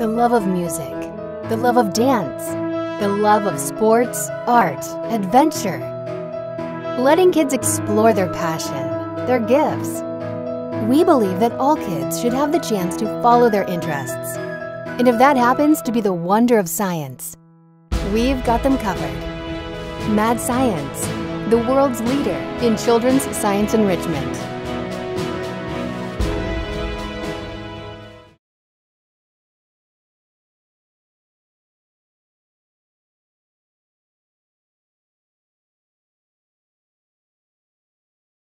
the love of music, the love of dance, the love of sports, art, adventure. Letting kids explore their passion, their gifts. We believe that all kids should have the chance to follow their interests. And if that happens to be the wonder of science, we've got them covered. Mad Science, the world's leader in children's science enrichment.